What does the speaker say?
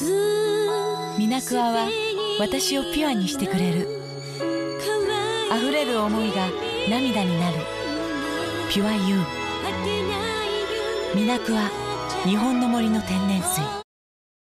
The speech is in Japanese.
ミナクアは私をピュアにしてくれる。あふれる思いが涙になる。ピュアユー。ミナクア日本の森の天然水。